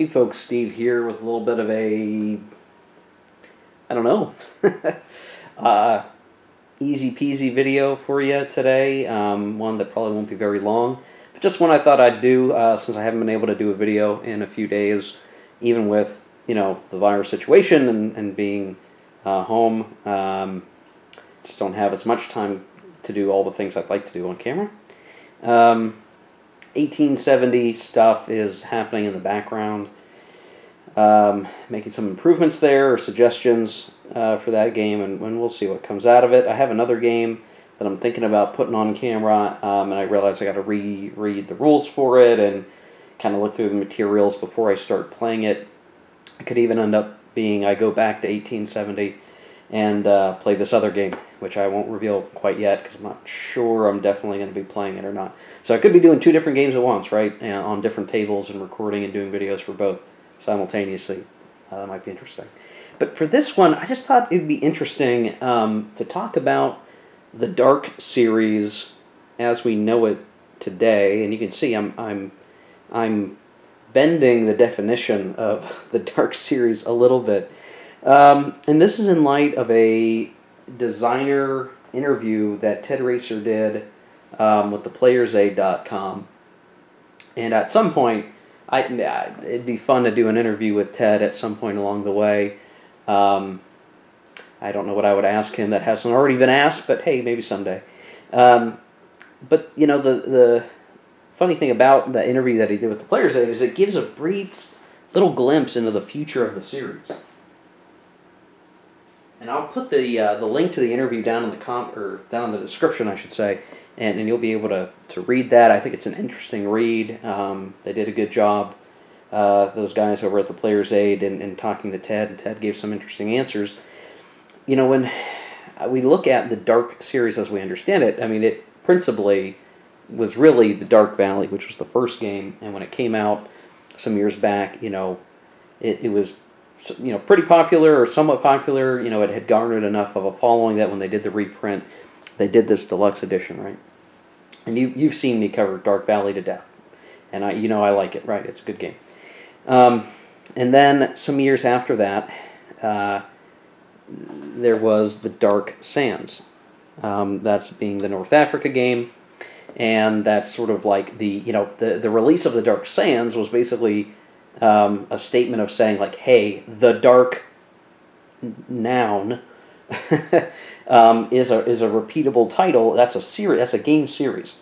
Hey folks, Steve here with a little bit of a, I don't know, uh, easy peasy video for you today. Um, one that probably won't be very long, but just one I thought I'd do uh, since I haven't been able to do a video in a few days, even with, you know, the virus situation and, and being uh, home. Um, just don't have as much time to do all the things I'd like to do on camera. Um, 1870 stuff is happening in the background. Um, making some improvements there or suggestions uh, for that game, and, and, we'll see what comes out of it. I have another game that I'm thinking about putting on camera, um, and I realize I got to reread the rules for it and kind of look through the materials before I start playing it. It could even end up being I go back to 1870 and uh, play this other game, which I won't reveal quite yet because I'm not sure I'm definitely going to be playing it or not. So I could be doing two different games at once, right, on different tables and recording and doing videos for both simultaneously. Uh, that might be interesting. But for this one, I just thought it would be interesting um, to talk about the Dark series as we know it today. And you can see I'm I'm I'm bending the definition of the Dark series a little bit um, and this is in light of a designer interview that Ted Raicer did um, with the playersaid.com. And at some point, I, it'd be fun to do an interview with Ted at some point along the way. Um, I don't know what I would ask him that hasn't already been asked, but hey, maybe someday. Um, but you know the the funny thing about the interview that he did with the Players Aid is it gives a brief little glimpse into the future of the series. And I'll put the uh, the link to the interview down in the comp or down in the description, I should say, and, and you'll be able to, to read that. I think it's an interesting read. Um, they did a good job, uh, those guys over at the Players Aid, and, and talking to Ted, and Ted gave some interesting answers. You know, when we look at the Dark series as we understand it, I mean, it principally was really the Dark Valley, which was the first game, and when it came out some years back, you know, it, it was you know, pretty popular or somewhat popular. You know, it had garnered enough of a following that when they did the reprint, they did this deluxe edition, right? And you you've seen me cover Dark Valley to death, and I you know I like it, right? It's a good game. Um, and then some years after that, uh, there was the Dark Sands. Um, that's being the North Africa game, and that's sort of like the you know the the release of the Dark Sands was basically um, a statement of saying like, "Hey, the dark noun um, is a is a repeatable title. That's a series. That's a game series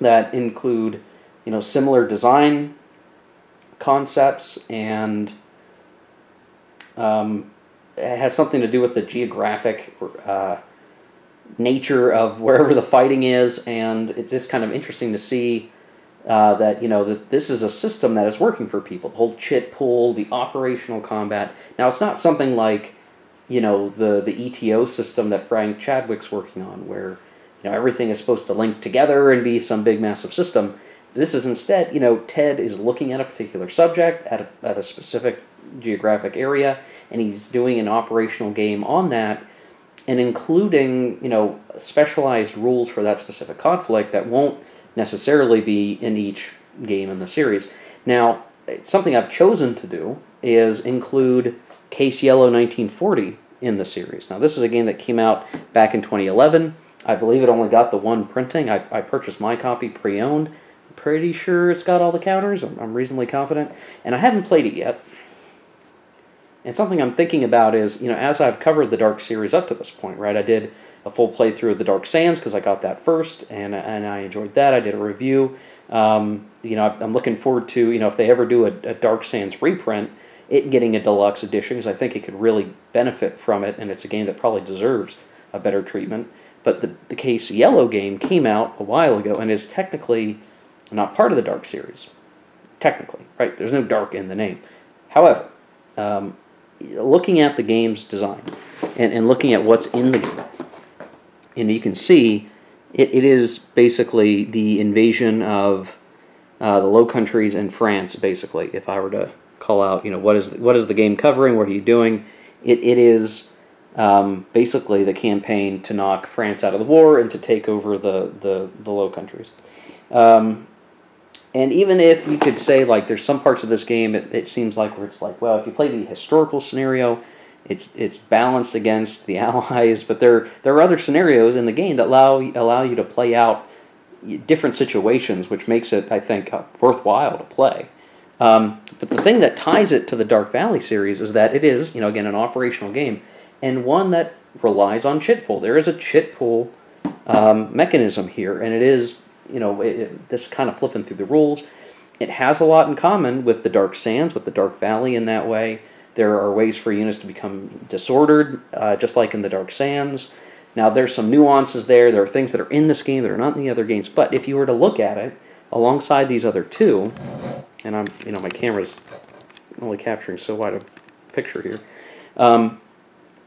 that include you know similar design concepts and um, it has something to do with the geographic uh, nature of wherever the fighting is, and it's just kind of interesting to see uh, that you know that this is a system that is working for people. The whole chit pool, the operational combat. Now it's not something like you know the the ETO system that Frank Chadwick's working on, where you know everything is supposed to link together and be some big massive system. This is instead, you know, Ted is looking at a particular subject at a, at a specific geographic area, and he's doing an operational game on that, and including you know specialized rules for that specific conflict that won't necessarily be in each game in the series. Now, something I've chosen to do is include Case Yellow 1940 in the series. Now, this is a game that came out back in 2011. I believe it only got the one printing. I, I purchased my copy pre owned. Pretty sure it's got all the counters. I'm, I'm reasonably confident. And I haven't played it yet. And something I'm thinking about is, you know, as I've covered the Dark series up to this point, right? I did a full playthrough of the Dark Sands because I got that first, and and I enjoyed that. I did a review. Um, you know, I'm looking forward to you know if they ever do a, a Dark Sands reprint, it getting a deluxe edition because I think it could really benefit from it, and it's a game that probably deserves a better treatment. But the the Case Yellow game came out a while ago and is technically not part of the Dark series. Technically, right? There's no Dark in the name. However, um, looking at the game's design and, and looking at what's in the game, and you can see it, it is basically the invasion of uh, the Low Countries and France. Basically, if I were to call out, you know, what is the, what is the game covering? What are you doing? It it is um, basically the campaign to knock France out of the war and to take over the the, the Low Countries. Um, and even if you could say like there's some parts of this game, it, it seems like where it's like, well, if you play the historical scenario, it's it's balanced against the allies, but there there are other scenarios in the game that allow allow you to play out different situations, which makes it, I think, uh, worthwhile to play. Um, but the thing that ties it to the Dark Valley series is that it is, you know, again, an operational game, and one that relies on chit pool. There is a chit pool um, mechanism here, and it is, you know, it, it, this kind of flipping through the rules. It has a lot in common with the Dark Sands, with the Dark Valley in that way. There are ways for units to become disordered, uh, just like in the Dark Sands. Now, there's some nuances there. There are things that are in this game that are not in the other games. But if you were to look at it alongside these other two, and I'm, you know, my camera's only capturing so wide a picture here. Um,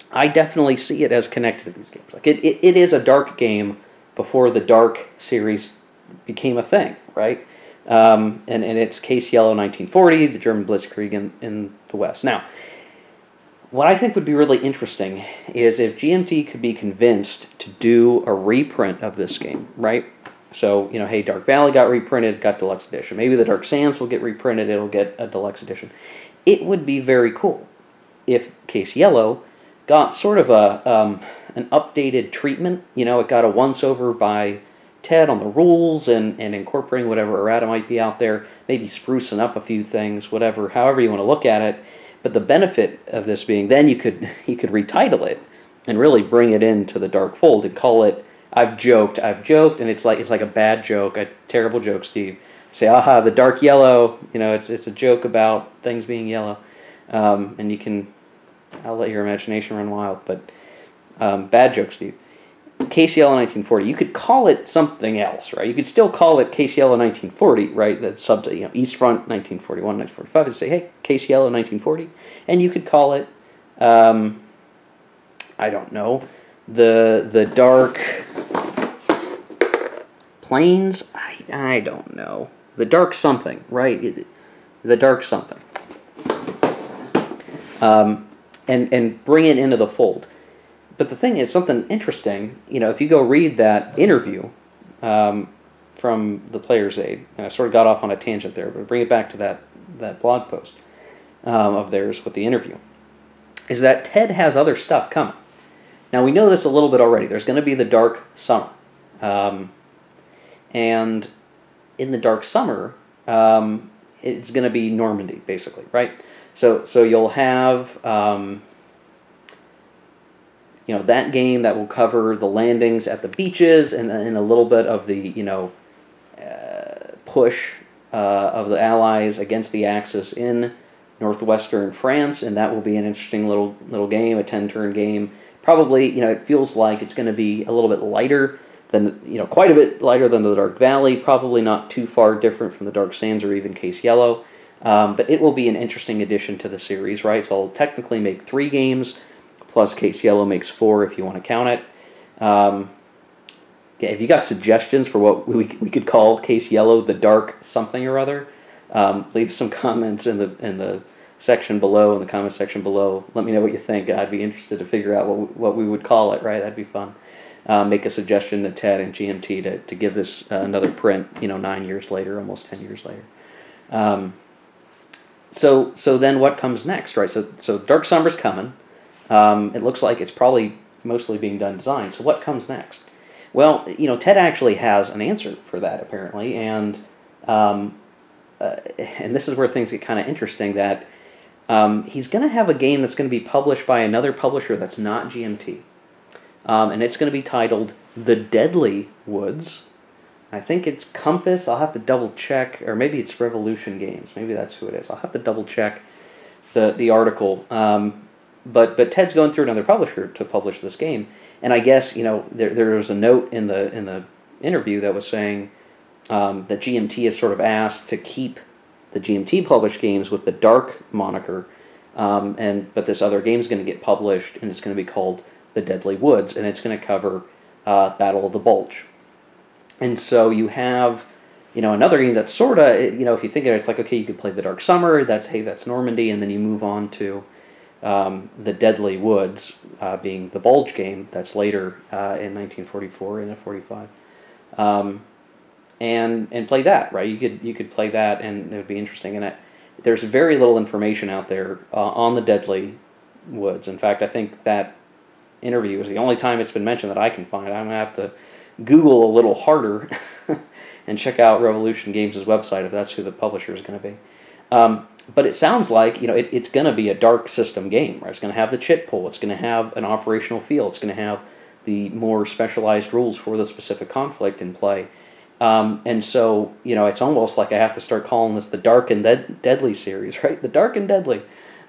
I definitely see it as connected to these games. Like it, it, it is a dark game before the dark series became a thing, right? Um, and, and it's Case Yellow 1940, the German Blitzkrieg in, in the West. Now, what I think would be really interesting is if GMT could be convinced to do a reprint of this game, right? So, you know, hey, Dark Valley got reprinted, got deluxe edition. Maybe the Dark Sands will get reprinted, it'll get a deluxe edition. It would be very cool if Case Yellow got sort of a um, an updated treatment. You know, it got a once over by Ted on the rules and, and incorporating whatever errata might be out there, maybe sprucing up a few things, whatever, however you want to look at it. But the benefit of this being then you could you could retitle it and really bring it into the dark fold and call it I've joked, I've joked, and it's like it's like a bad joke, a terrible joke, Steve. Say, aha, the dark yellow. You know, it's it's a joke about things being yellow, um, and you can. I'll let your imagination run wild, but um, bad joke, Steve. Case Yellow 1940. You could call it something else, right? You could still call it KCL Yellow 1940, right? That's sub you know East Front 1941, 1945, and say, hey, KCL Yellow 1940, and you could call it, um, I don't know, the the dark plains. I I don't know the dark something, right? The dark something. Um, and and bring it into the fold. But the thing is, something interesting. You know, if you go read that interview um, from the Player's Aid, and I sort of got off on a tangent there, but bring it back to that that blog post um, of theirs with the interview, is that Ted has other stuff coming. Now we know this a little bit already. There's going to be the Dark Summer, um, and in the Dark Summer, um, it's going to be Normandy, basically, right? So so you'll have um, you know that game that will cover the landings at the beaches and, and a little bit of the you know uh, push uh, of the Allies against the Axis in northwestern France, and that will be an interesting little little game, a ten turn game. Probably you know it feels like it's going to be a little bit lighter than you know quite a bit lighter than the Dark Valley. Probably not too far different from the Dark Sands or even Case Yellow. Um, but it will be an interesting addition to the series, right? So I'll technically make three games plus Case Yellow makes four if you want to count it. Um, yeah, if you got suggestions for what we, we could call Case Yellow, the dark something or other, um, leave some comments in the in the section below in the comment section below. Let me know what you think. I'd be interested to figure out what what we would call it. Right, that'd be fun. Uh, make a suggestion to Ted and GMT to, to give this uh, another print. You know, nine years later, almost ten years later. Um, so so then what comes next, right? So so Dark Summer's coming. Um, it looks like it's probably mostly being done design. So what comes next? Well, you know, Ted actually has an answer for that apparently, and um, uh, and this is where things get kind of interesting. That um, he's going to have a game that's going to be published by another publisher that's not GMT, um, and it's going to be titled The Deadly Woods. I think it's Compass. I'll have to double check, or maybe it's Revolution Games. Maybe that's who it is. I'll have to double check the the article. Um, but but Ted's going through another publisher to publish this game, and I guess you know there there was a note in the in the interview that was saying um, that GMT is sort of asked to keep the GMT published games with the Dark moniker, um, and but this other game is going to get published and it's going to be called The Deadly Woods, and it's going to cover uh, Battle of the Bulge, and so you have you know another game that's sort of you know if you think of it, it's like okay you could play the Dark Summer, that's hey that's Normandy, and then you move on to um, the Deadly Woods uh, being the Bulge game that's later uh, in 1944 and 45. Um, and and play that. Right, you could you could play that, and it would be interesting. And it, there's very little information out there uh, on the Deadly Woods. In fact, I think that interview is the only time it's been mentioned that I can find. I'm gonna have to Google a little harder and check out Revolution Games' website if that's who the publisher is going to be. Um, but it sounds like you know it, it's going to be a dark system game. Right? It's going to have the chit pool. It's going to have an operational feel. It's going to have the more specialized rules for the specific conflict in play. Um, and so, you know, it's almost like I have to start calling this the Dark and Dead- Deadly series, right? The Dark and Deadly,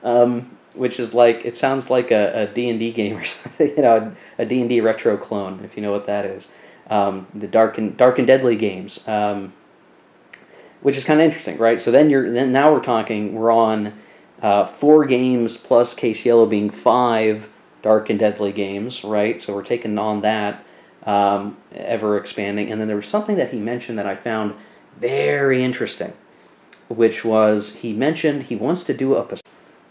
um, which is like it sounds like a, a D&D game or something, you know, a D&D retro clone, if you know what that is. Um, the Dark and Dark and Deadly games, um, which is kind of interesting, right? So then you're then now we're talking we're on uh, four games plus Case Yellow being five Dark and Deadly games, right? So we're taking on that um, ever expanding. And then there was something that he mentioned that I found very interesting, which was he mentioned he wants to do a.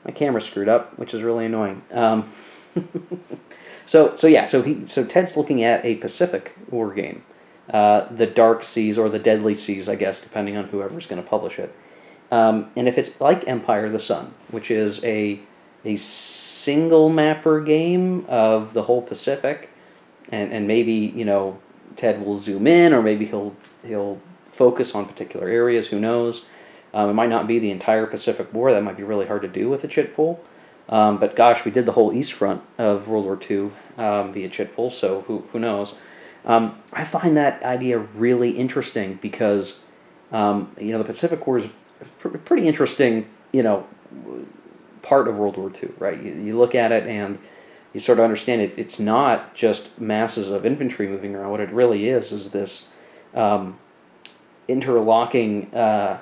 My camera screwed up, which is really annoying. Um, so so yeah, so he so Ted's looking at a Pacific war game, uh, the Dark Seas or the Deadly Seas, I guess, depending on whoever's going to publish it. Um, and if it's like Empire of the Sun, which is a a single mapper game of the whole Pacific, and and maybe you know Ted will zoom in, or maybe he'll he'll focus on particular areas. Who knows? Um, it might not be the entire Pacific War. That might be really hard to do with a chit pool. Um, but gosh, we did the whole east front of World War II um, via chit pool, so who who knows? Um, I find that idea really interesting because um, you know the Pacific War is pr- pretty interesting. You know, part of World War II, right? You, you look at it and you sort of understand it. It's not just masses of infantry moving around. What it really is is this um, interlocking uh,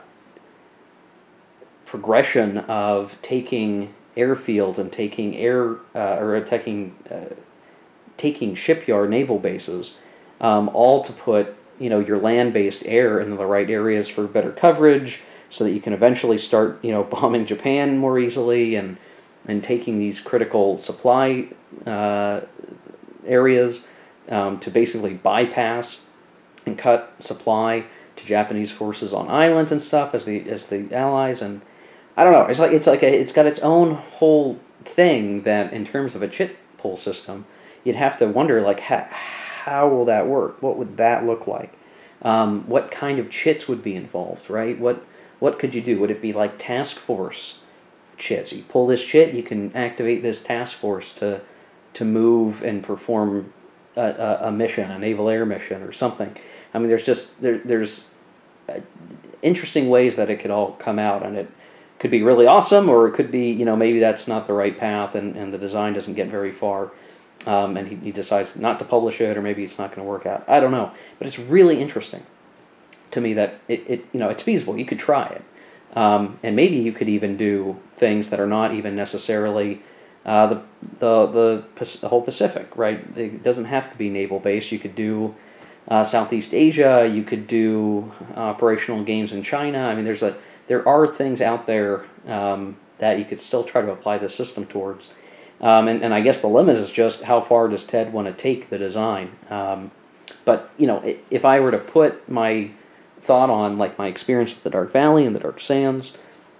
progression of taking airfields and taking air uh, or taking uh, taking shipyard naval bases, um, all to put you know your land-based air in the right areas for better coverage, so that you can eventually start you know bombing Japan more easily and and taking these critical supply uh, areas um, to basically bypass and cut supply to Japanese forces on islands and stuff as the as the allies. And I don't know it's like it's like a, it's got its own whole thing that in terms of a chit pull system you'd have to wonder like how, how will that work? What would that look like? Um, what kind of chits would be involved right? What what could you do? Would it be like task force chits? You pull this chit you can activate this task force to to move and perform a, a, a, mission, a naval air mission or something. I mean, there's just there, there's uh, interesting ways that it could all come out, and it could be really awesome, or it could be you know maybe that's not the right path, and, and the design doesn't get very far, um, and he, he decides not to publish it, or maybe it's not going to work out. I don't know, but it's really interesting to me that it, it you know it's feasible. You could try it, um, and maybe you could even do things that are not even necessarily uh, the, the, the, the whole Pacific, right? It doesn't have to be naval based. You could do uh, Southeast Asia. You could do operational games in China. I mean, there's a there are things out there um, that you could still try to apply the system towards. Um, and, and I guess the limit is just how far does Ted want to take the design. Um, but you know, if I were to put my thought on like my experience with the Dark Valley and the Dark Sands,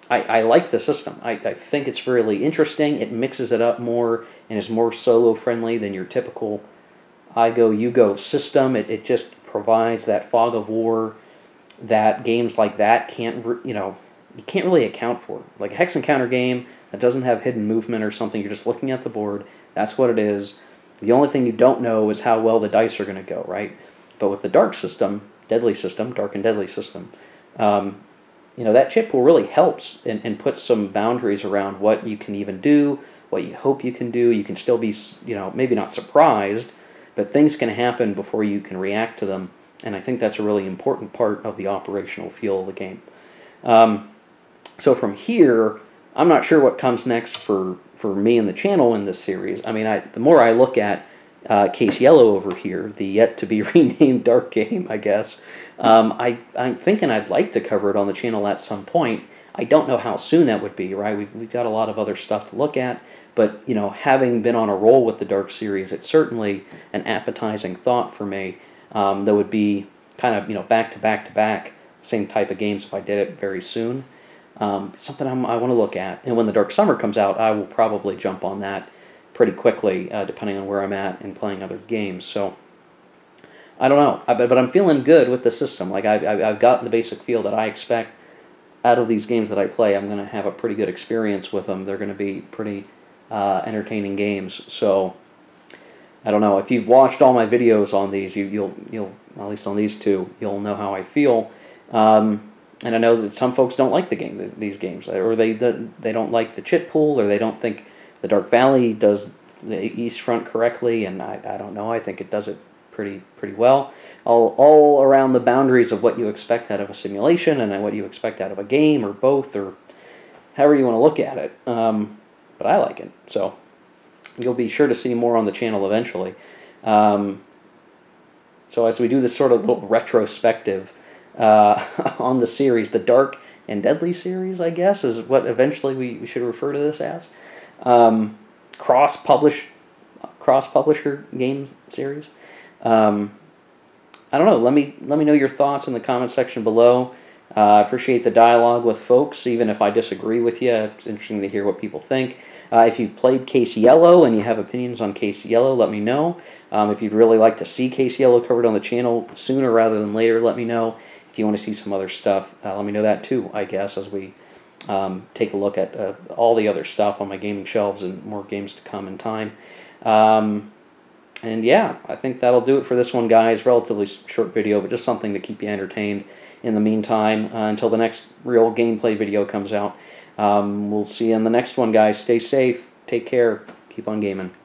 I, I like the system. I, I think it's really interesting. It mixes it up more and is more solo friendly than your typical I go, you go system. It, it just provides that fog of war that games like that can't, you know, you can't really account for. Like a hex and counter game that doesn't have hidden movement or something, you're just looking at the board. That's what it is. The only thing you don't know is how well the dice are going to go, right? But with the dark system, deadly system, dark and deadly system, um, you know that chit pool really helps and, and puts some boundaries around what you can even do what you hope you can do you can still be you know maybe not surprised but things can happen before you can react to them and i think that's a really important part of the operational feel of the game um, so from here i'm not sure what comes next for for me and the channel in this series i mean I, the more i look at uh, case yellow over here the yet to be renamed dark game i guess um, I, I'm thinking I'd like to cover it on the channel at some point. I don't know how soon that would be, right? We've, we've got a lot of other stuff to look at, but you know, having been on a roll with the Dark series, it's certainly an appetizing thought for me. Um, that would be kind of you know back to back to back same type of games if I did it very soon. Um, something I'm, i want to look at. And when the Dark Summer comes out, I will probably jump on that pretty quickly, uh, depending on where I'm at and playing other games. So I don't know, I, but I'm feeling good with the system. Like I, I, I've gotten the basic feel that I expect out of these games that I play. I'm going to have a pretty good experience with them. They're going to be pretty uh, entertaining games. So I don't know if you've watched all my videos on these, you, you'll you'll at least on these two, you'll know how I feel. Um, and I know that some folks don't like the game, these games, or they they don't like the chit pool, or they don't think the Dark Valley does the East Front correctly, and I, I don't know. I think it does it pretty pretty well. All all around the boundaries of what you expect out of a simulation and what you expect out of a game, or both, or however you want to look at it. Um, but I like it, so you'll be sure to see more on the channel eventually. Um, so as we do this sort of little retrospective uh, on the series, the Dark and Deadly series, I guess, is what eventually we, we should refer to this as. Um, cross publish, cross publisher game series. Um, I don't know. Let me let me know your thoughts in the comment section below. Uh, I appreciate the dialogue with folks, even if I disagree with you. It's interesting to hear what people think. Uh, if you've played Case Yellow and you have opinions on Case Yellow, let me know. Um, if you'd really like to see Case Yellow covered on the channel sooner rather than later, let me know. You want to see some other stuff, uh, let me know that too, I guess, as we um, take a look at uh, all the other stuff on my gaming shelves and more games to come in time. Um, and yeah, I think that'll do it for this one, guys. Relatively short video, but just something to keep you entertained in the meantime uh, until the next real gameplay video comes out. Um, we'll see you in the next one, guys. Stay safe. Take care. Keep on gaming.